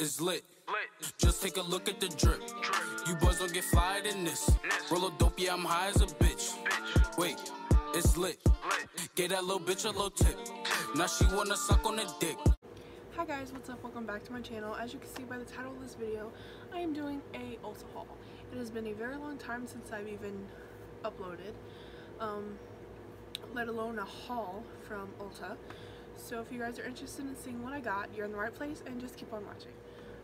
is lit. Just take a look at the drip. You boys don't get fired in this. Roll a dope, yeah, I'm high as a bitch. Wait, it's lit. Get that little bitch a little tip. Now she wanna suck on the dick. Hi guys, what's up? Welcome back to my channel. As you can see by the title of this video, I am doing a Ulta haul. It has been a very long time since I've even uploaded, um, let alone a haul from Ulta. So if you guys are interested in seeing what I got, you're in the right place and just keep on watching.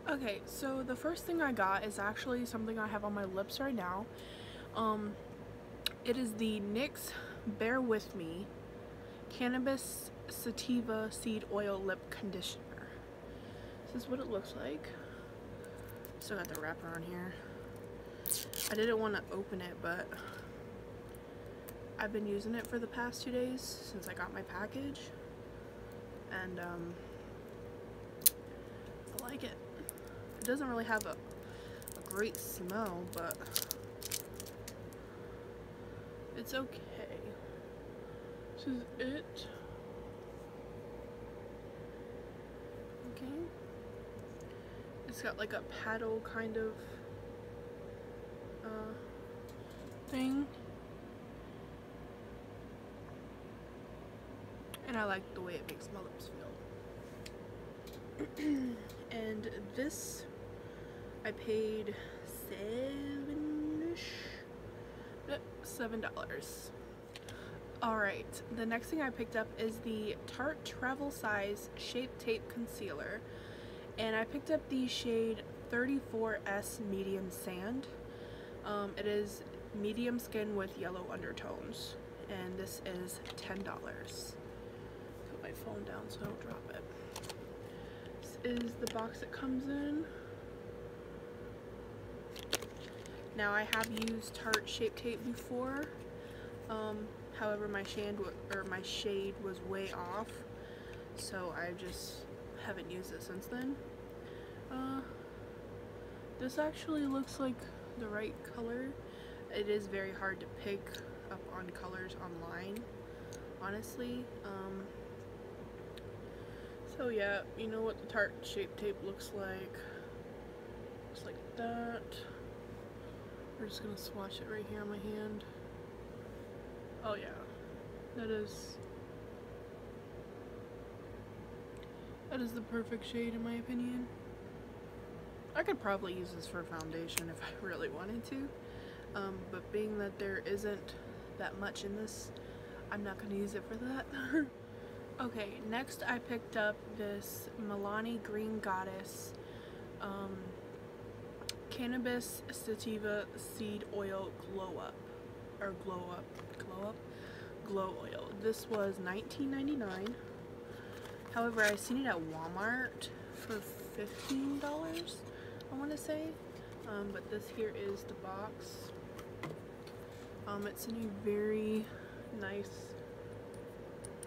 Okay, so the first thing I got is actually something I have on my lips right now. Um, it is the NYX Bear With Me Cannabis Sativa Seed Oil Lip Conditioner. This is what it looks like. Still got the wrapper on here. I didn't want to open it, but I've been using it for the past two days since I got my package. And um, I like it. It doesn't really have a, a great smell, but it's okay. This is it. Okay. It's got like a paddle kind of uh, thing. And I like the way it makes my lips feel. and this, I paid seven-ish, seven dollars. Alright, the next thing I picked up is the Tarte Travel Size Shape Tape Concealer and I picked up the shade 34S Medium Sand. Um, it is medium skin with yellow undertones and this is $10. Put my phone down so I don't drop it. This is the box it comes in. Now I have used Tarte Shape Tape before. Um, however, my shade or my shade was way off, so I just haven't used it since then. Uh, this actually looks like the right color. It is very hard to pick up on colors online, honestly. Um, so yeah, you know what the Tarte Shape Tape looks like. Looks like that. We're just gonna swatch it right here on my hand. Oh yeah, that is That is the perfect shade in my opinion. I could probably use this for foundation if I really wanted to. Um, but being that there isn't that much in this, I'm not to use it for that. okay, next I picked up this Milani Green Goddess um, Cannabis Sativa Seed Oil Glow Up. Or Glow Up. Glow Up? Glow Oil. This was $19.99. However, I seen it at Walmart for $15, I want to say. Um, but this here is the box. Um, it's in a very nice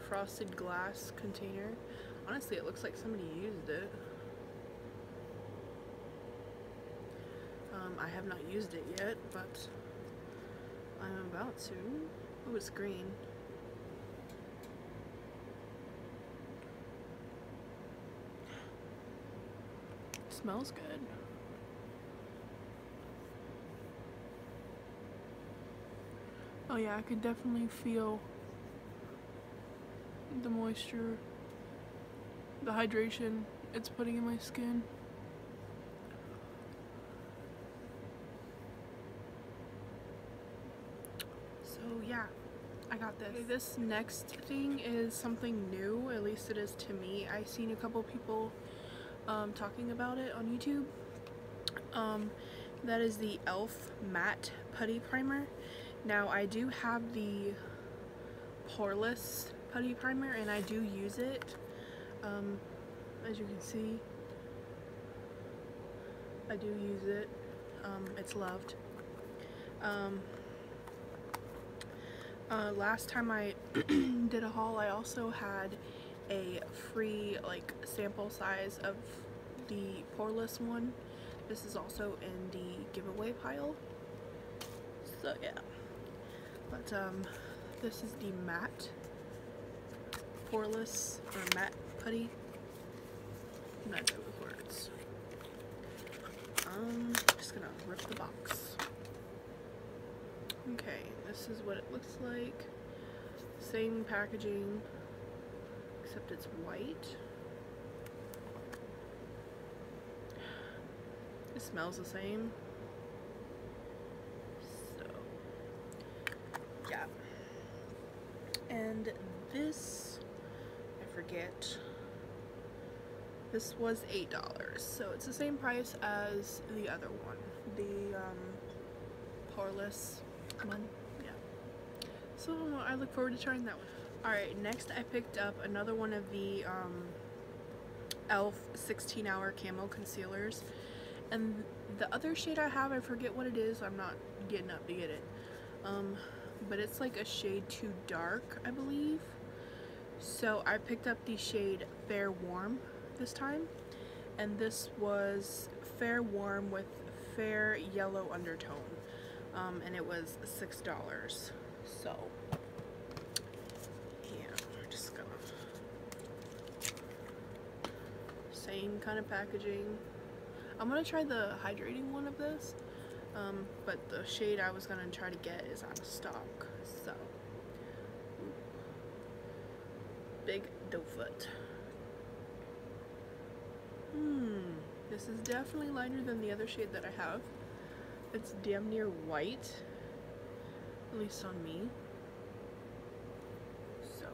frosted glass container. Honestly, it looks like somebody used it. Um, I have not used it yet, but I'm about to. Oh, it's green. smells good. Oh yeah, I could definitely feel the moisture, the hydration it's putting in my skin. So yeah, I got this. Next thing is something new, at least it is to me. I've seen a couple people um, talking about it on YouTube. Um, that is the e.l.f. Matte Putty Primer. Now I do have the poreless putty primer and I do use it. Um, as you can see, I do use it. Um, it's loved. Um, uh, last time I did a haul, I also had a free like sample size of the poreless one. This is also in the giveaway pile. So yeah. But um, this is the matte poreless or matte putty. I'm not good with words. Um, just gonna rip the box. Okay, this is what it looks like. Same packaging, except it's white. It smells the same. So, yeah. And this, I forget. This was $8, so it's the same price as the other one. The um, Poreless one. Yeah. So I look forward to trying that one. Alright, next I picked up another one of the um, e.l.f. 16 hour camo concealers. And the other shade I have, I forget what it is. I'm not getting up to get it. Um, but it's like a shade too dark, I believe. So I picked up the shade Fair Warm this time. And this was Fair Warm with fair yellow undertone. Um, and it was $6. So, yeah, we're just gonna... Same kind of packaging. I'm gonna try the hydrating one of this. Um, but the shade I was gonna try to get is out of stock. So, big doe foot. Hmm, this is definitely lighter than the other shade that I have. It's damn near white, at least on me. So,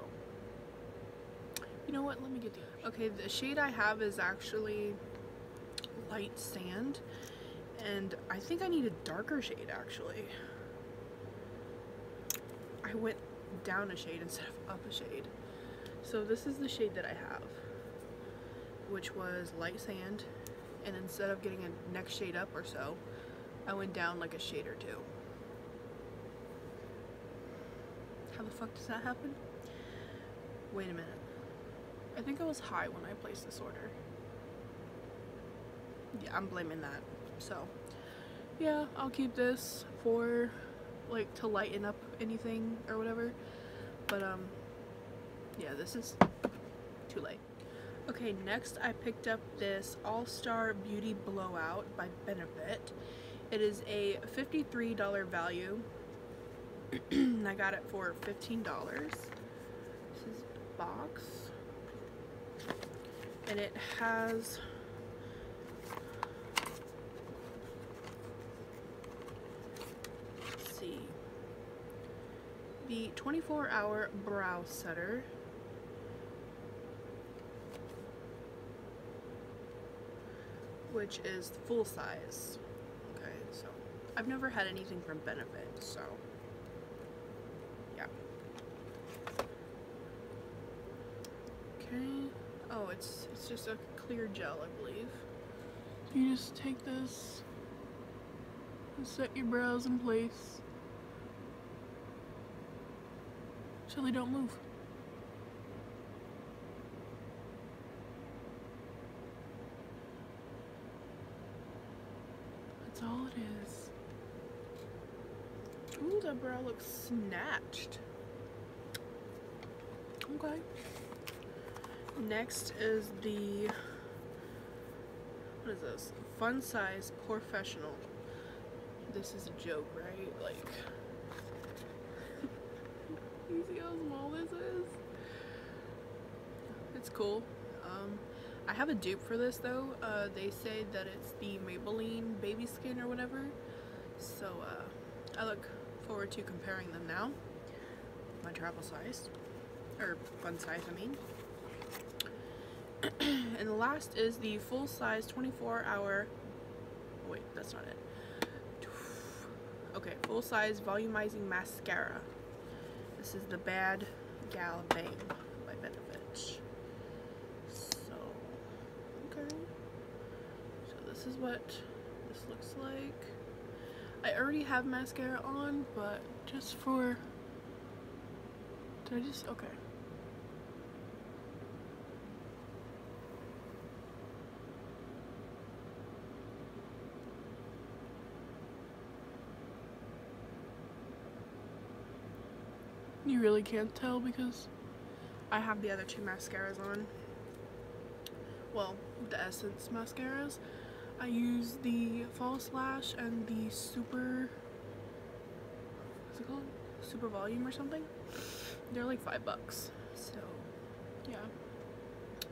you know what? Let me get Okay, the shade I have is actually light sand, and I think I need a darker shade actually. I went down a shade instead of up a shade. So this is the shade that I have, which was light sand, and instead of getting a next shade up or so, I went down like a shade or two. How the fuck does that happen? Wait a minute. I think I was high when I placed this order. Yeah, I'm blaming that. So, yeah, I'll keep this for, like, to lighten up anything or whatever. But, um, yeah, this is too late. Okay, next I picked up this All-Star Beauty Blowout by Benefit. It is a $53 value. I got it for $15. This is box. And it has see the 24 hour brow setter which is the full size I've never had anything from Benefit, so yeah. Okay. Oh, it's it's just a clear gel, I believe. You just take this and set your brows in place so they don't move. That's all it is. Brow looks snatched. Okay. Next is the, what is this? Fun Size POREfessional. This is a joke, right? Like, you see how small this is? It's cool. Um, I have a dupe for this though. Uh, they say that it's the Maybelline Baby Skin or whatever. So, uh, I look forward to comparing them now. My travel size, or fun size, I mean. and the last is the full size 24 hour, wait, that's not it. Okay, full size volumizing mascara. This is the Bad Gal Bang by Benefit. So, okay. So this is what this looks like. I already have mascara on, but just for... Did I just... Okay. You really can't tell because I have the other two mascaras on. Well, the Essence mascaras. I use the False Lash and the Super, what's it called? Super Volume or something. They're like five bucks. So, yeah.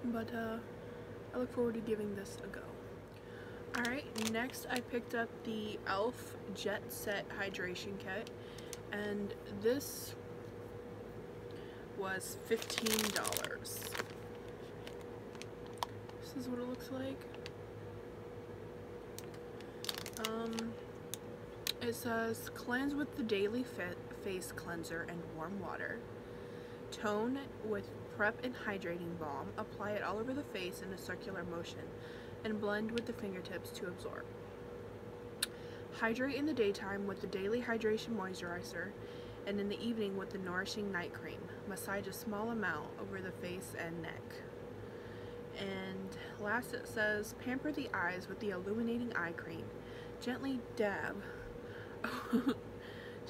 But uh, I look forward to giving this a go. Alright, next I picked up the e.l.f. Jet Set Hydration Kit. And this was $15. This is what it looks like. Um, it says cleanse with the daily face cleanser and warm water. Tone with prep and hydrating balm. Apply it all over the face in a circular motion and blend with the fingertips to absorb. Hydrate in the daytime with the daily hydration moisturizer and in the evening with the nourishing night cream. Massage a small amount over the face and neck. And last it says pamper the eyes with the illuminating eye cream. Gently dab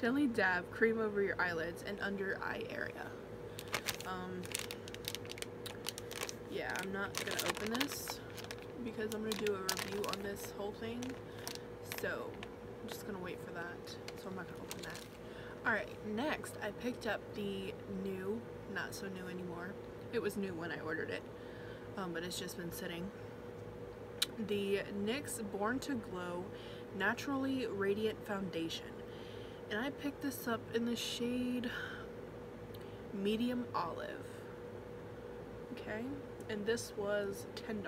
gently dab cream over your eyelids and under eye area. Um, yeah, I'm not gonna open this because I'm gonna do a review on this whole thing. So I'm just gonna wait for that. So I'm not gonna open that. Alright, next I picked up the new, not so new anymore. It was new when I ordered it, um, but it's just been sitting. The NYX Born to Glow Naturally Radiant Foundation. And I picked this up in the shade Medium Olive. Okay, and this was $10.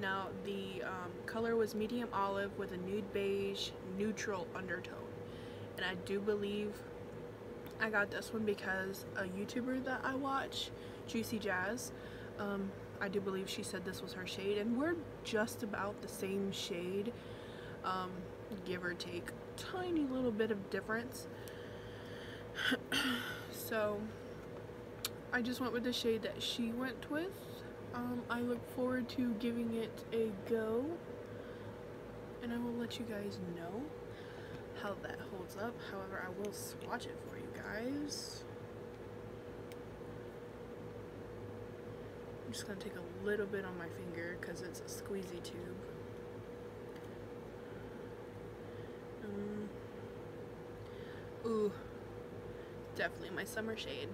Now the um, color was medium olive with a nude beige neutral undertone. And I do believe I got this one because a YouTuber that I watch, Juicy Jazz, um, I do believe she said this was her shade and we're just about the same shade um, give or take tiny little bit of difference. So I just went with the shade that she went with. Um, I look forward to giving it a go and I will let you guys know how that holds up. However I will swatch it for you guys. I'm just gonna take a little bit on my finger because it's a squeezy tube Ooh, definitely my summer shade.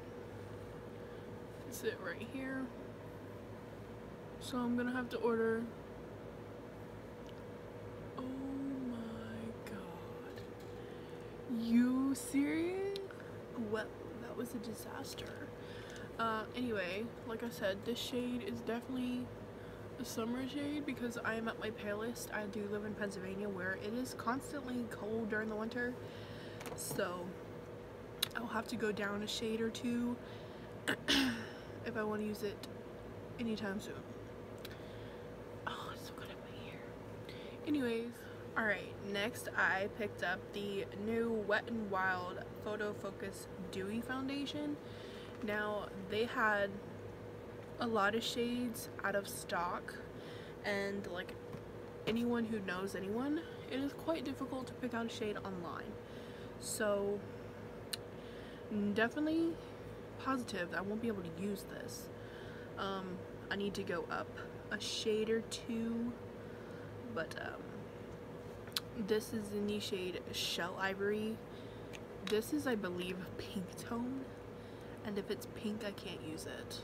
It's it right here. So I'm gonna have to order. Oh my god. You serious? Well, that was a disaster. Uh, anyway, like I said, this shade is definitely a summer shade because I am at my palest. I do live in Pennsylvania where it is constantly cold during the winter so I'll have to go down a shade or two if I want to use it anytime soon. Oh, it's so good in my ear. Anyways, alright, next I picked up the new Wet n Wild Photo Focus Dewy Foundation. Now, they had a lot of shades out of stock and like anyone who knows anyone, it is quite difficult to pick out a shade online so definitely positive I won't be able to use this. Um, I need to go up a shade or two but um, this is in the shade Shell Ivory. This is I believe pink tone and if it's pink I can't use it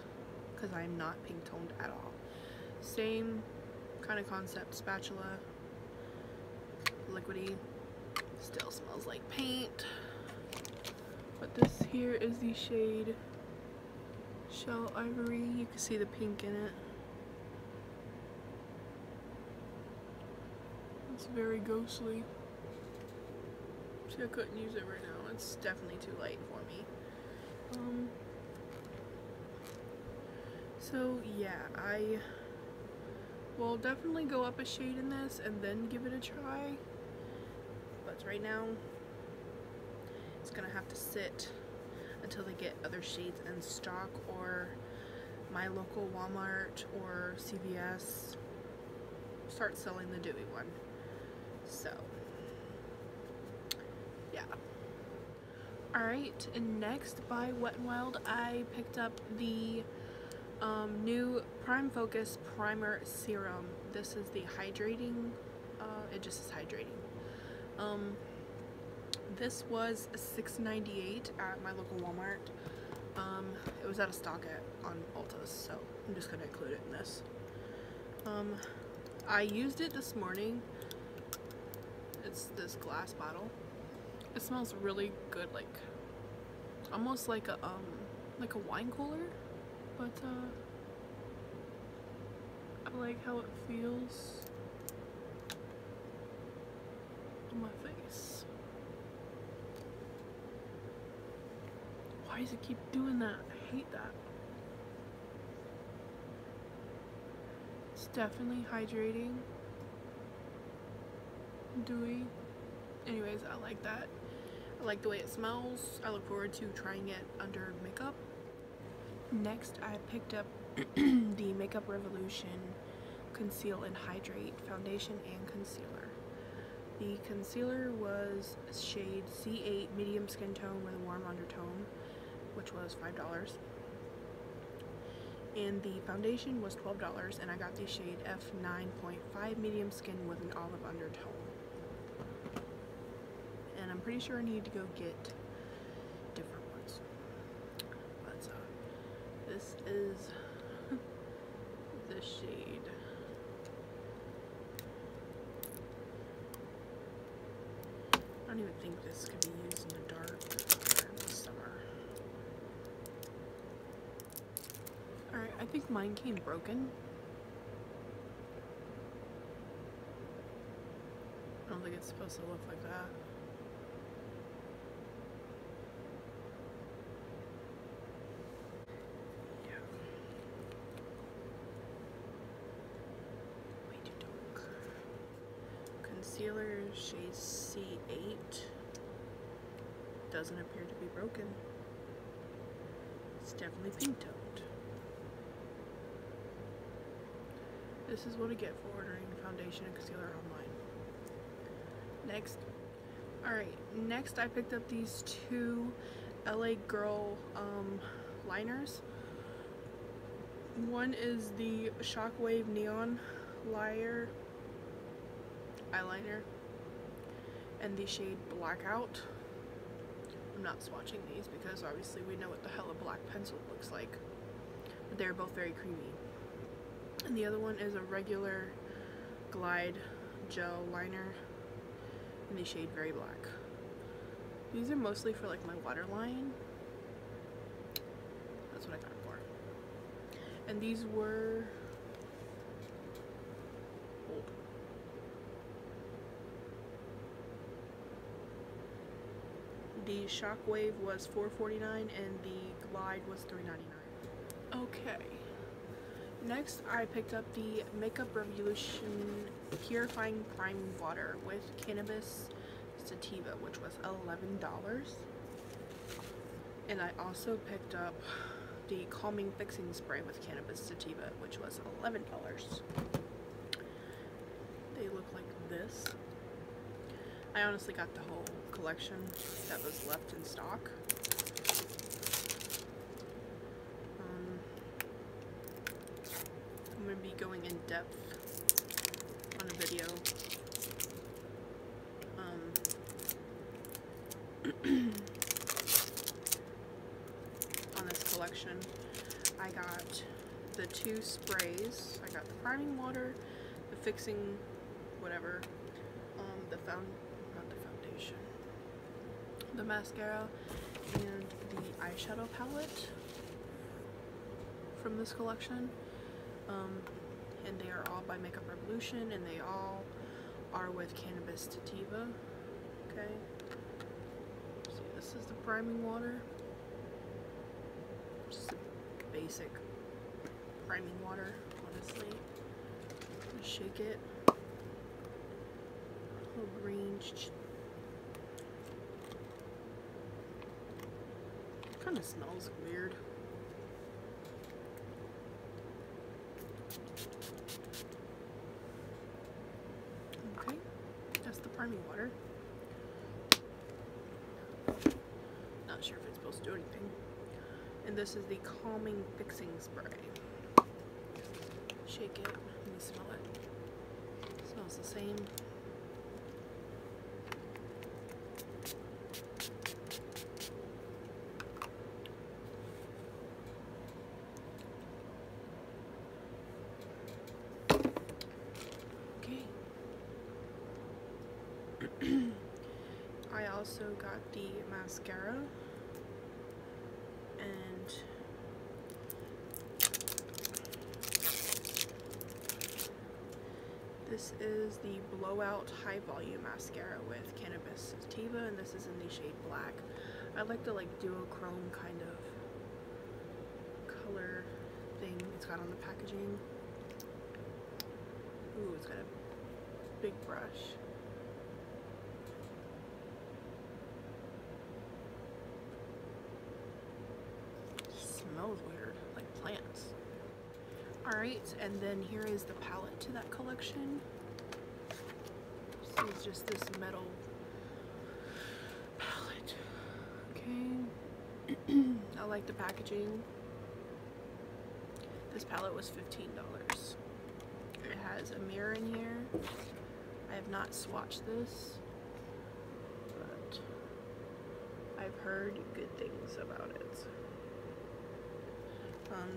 because I'm not pink toned at all. Same kind of concept spatula liquidy Still smells like paint. This here is the shade Shell Ivory. You can see the pink in it. It's very ghostly. I couldn't use it right now. It's definitely too light for me. Um, so yeah, I will definitely go up a shade in this and then give it a try But right now it's gonna have to sit until they get other shades in stock or my local Walmart or CVS start selling the dewy one. So yeah. Alright and next by Wet n Wild I picked up the um, new Prime Focus Primer Serum. This is the hydrating uh, it just is hydrating. Um, This was $6.98 at my local Walmart. Um, it was out of stock at on Ulta's, so I'm just gonna include it in this. Um, I used it this morning. It's this glass bottle. It smells really good, like almost like a um like a wine cooler, but uh, I like how it feels on my face. Why does it keep doing that? I hate that. It's definitely hydrating. Dewy. Anyways, I like that. I like the way it smells. I look forward to trying it under makeup. Next, I picked up the Makeup Revolution Conceal and Hydrate Foundation and Concealer. The concealer was shade C8 medium skin tone with a warm undertone, which was $5. And the foundation was $12 and I got the shade F9.5 medium skin with an olive undertone. And I'm pretty sure I need to go get different ones. But uh, this is the shade. I don't even think this could be used in the dark or in the summer. Alright, I think mine came broken. I don't think it's supposed to look like that. Concealer shade C8 doesn't appear to be broken. It's definitely pink toned. This is what I get for ordering foundation and concealer online. Next, alright, next I picked up these two LA Girl um, liners. One is the Shockwave Neon Liner eyeliner and the shade Blackout. I'm not swatching these because obviously we know what the hell a black pencil looks like. But they're both very creamy. And the other one is a regular Glide gel liner in the shade Very Black. These are mostly for like my waterline. That's what I got for. And these were old. The Shockwave was $4.49 and the Glide was $3.99. Okay. Next, I picked up the Makeup Revolution Purifying Prime Water with Cannabis Sativa, which was $11. And I also picked up the Calming Fixing Spray with Cannabis Sativa, which was $11. They look like this. I honestly got the whole collection that was left in stock. Um, I'm going to be going in depth on a video. Um, on this collection. I got the two sprays. I got the priming water, the fixing whatever, um, the found not the foundation, the mascara, and the eyeshadow palette from this collection. Um, and they are all by Makeup Revolution, and they all are with cannabis sativa. Okay. So this is the priming water. Just basic priming water, honestly. Shake it. A little green. Kind of smells weird. Okay, priming water. Not sure if it's supposed to do anything. And this is the calming fixing spray. Shake it. Let me smell it. smells the same. also got the mascara and this is the Blowout High Volume Mascara with Cannabis Sativa and this is in the shade Black. I like the like duochrome kind of color thing it's got on the packaging. Ooh, it's got a big brush. Smells weird, like plants. Alright, and then here is the palette to that collection. This is just this metal palette. Okay. I like the packaging. This palette was $15. It has a mirror in here. I have not swatched this, but I've heard good things about it. Um,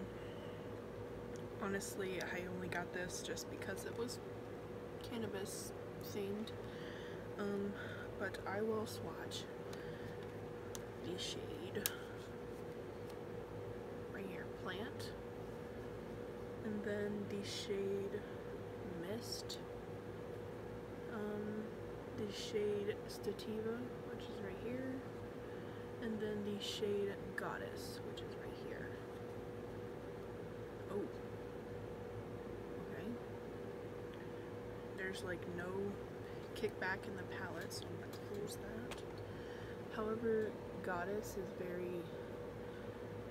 honestly, I only got this just because it was cannabis themed. Um, but I will swatch the shade right here, Plant, and then the shade Mist, um, the shade Stativa, which is right here, and then the shade Goddess, which is right here. Oh. Okay. There's like no kickback in the palette, so I'm gonna close that. However, Goddess is very.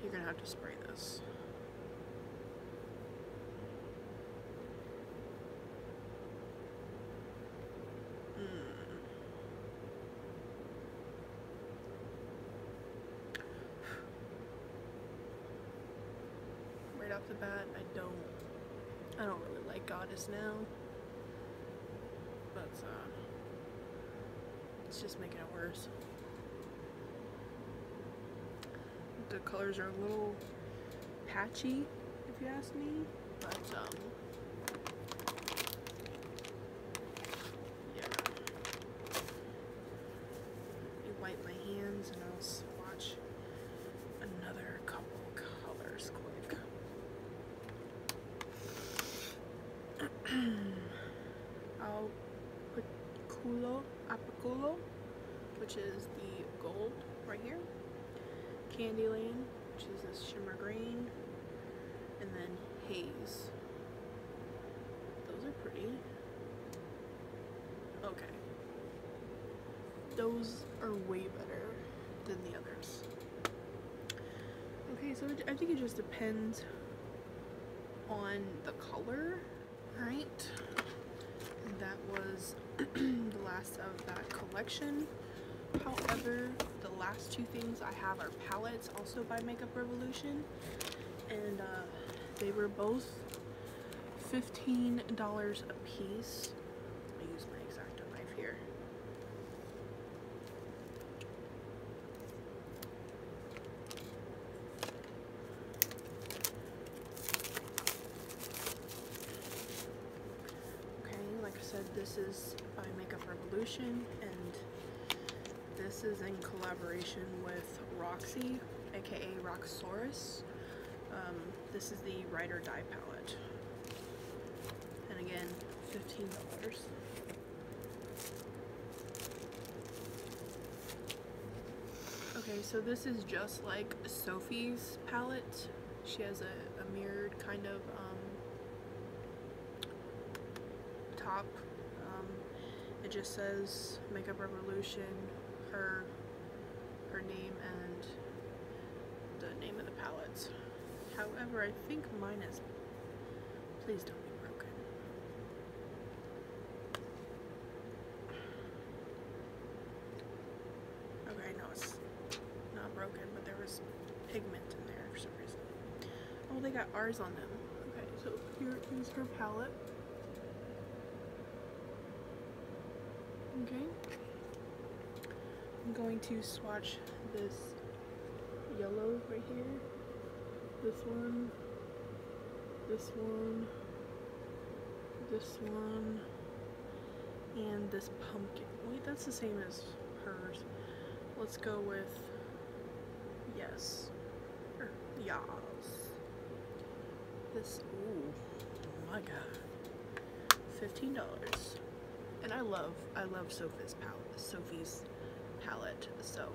You're gonna have to spray this. Mm. Right off the bat, I don't. I don't really like Goddess now. But uh, it's just making it worse. The colors are a little patchy, if you ask me. But um, yeah. You wipe my hands and I'll swatch another couple colors quick. I'll put Culo, Apiculo, which is the gold right here. Candyland, which is this shimmer green. And then Haze. Those are pretty. Okay. Those are way better than the others. Okay, so I think it just depends on the color. Alright. That was the last of that collection. However, the last two things I have are palettes, also by Makeup Revolution. And uh, they were both $15 a piece. I use my X-Acto knife here. Okay, like I said, this is by Makeup Revolution, this is in collaboration with Roxy, aka Roxxsaurus. Um, this is the Ride or Die palette. And again, $15. Okay, so this is just like Sophie's palette. She has a, a mirrored kind of um, top. Um, it just says Makeup Revolution, her her name, and the name of the palettes. However, I think mine is. Please don't be broken. Okay, no, it's not broken, but there was pigment in there for some reason. Oh, they got ours on them. Okay, so here is her palette. Okay. Going to swatch this yellow right here. This one. This one. This one. And this pumpkin. Wait, that's the same as hers. Let's go with yes. Er, or yas. This, ooh, my god. $15. And I love, I love Sophie's palette, Sophie's palette, so.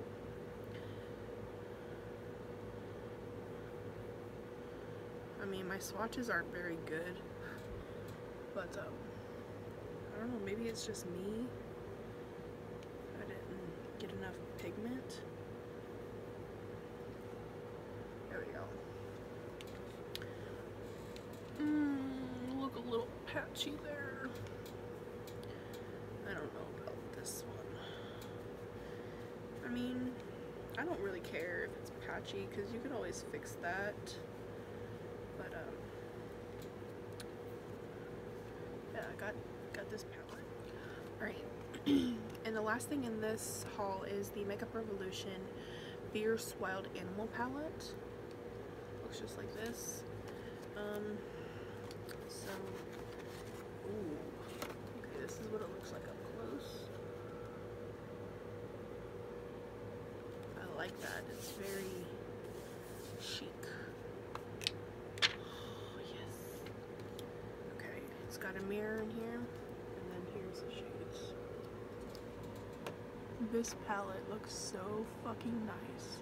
I mean, my swatches aren't very good, but um, I don't know, maybe it's just me. I didn't get enough pigment. There we go. Mm, look a little patchy there. I don't know about this one. I mean, I don't really care if it's patchy because you can always fix that. But um, yeah, I got got this palette. All right, and the last thing in this haul is the Makeup Revolution Fierce Wild Animal palette. Looks just like this. Um, so, ooh, okay, this is what it looks like up close. I like that. It's very chic. Oh, yes. Okay, it's got a mirror in here, and then here's the shades. This palette looks so fucking nice.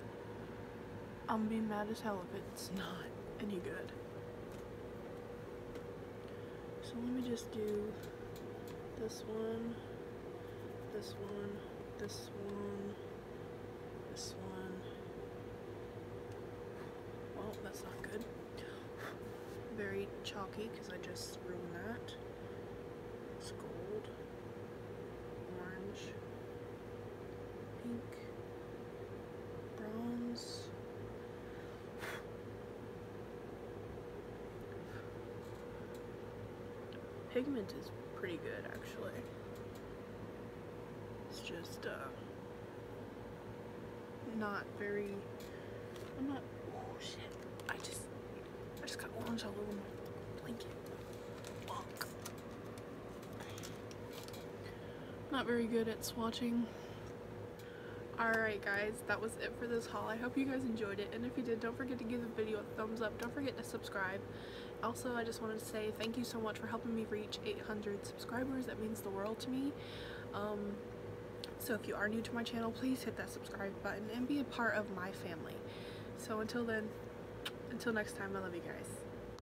I'm gonna be mad as hell if it's not any good. So let me just do this one, this one, this one, this one. Well, that's not good. Very chalky because I just ruined that. It's gold, orange, pink, bronze. Pigment is pretty good actually. It's just uh not very I'm not oh shit. Just got orange all over my blanket. Not very good at swatching. Alright guys, that was it for this haul. I hope you guys enjoyed it and if you did, don't forget to give the video a thumbs up. Don't forget to subscribe. Also, I just wanted to say thank you so much for helping me reach 800 subscribers. That means the world to me. Um, so if you are new to my channel, please hit that subscribe button and be a part of my family. So until then, until next time, I love you guys.